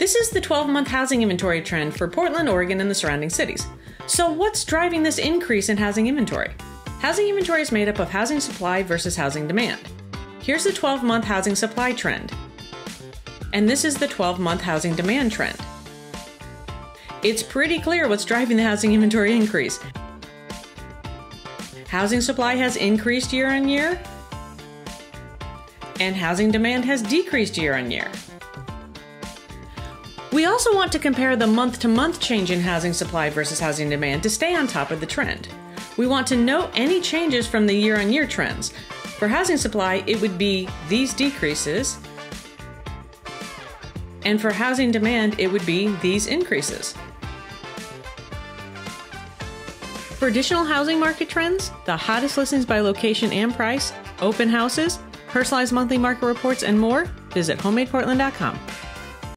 This is the 12 month housing inventory trend for Portland, Oregon, and the surrounding cities. So, what's driving this increase in housing inventory? Housing inventory is made up of housing supply versus housing demand. Here's the 12 month housing supply trend. And this is the 12 month housing demand trend. It's pretty clear what's driving the housing inventory increase. Housing supply has increased year on year, and housing demand has decreased year on year. We also want to compare the month to month change in housing supply versus housing demand to stay on top of the trend. We want to note any changes from the year on year trends. For housing supply, it would be these decreases, and for housing demand, it would be these increases. For additional housing market trends, the hottest listings by location and price, open houses, personalized monthly market reports, and more, visit homemadeportland.com.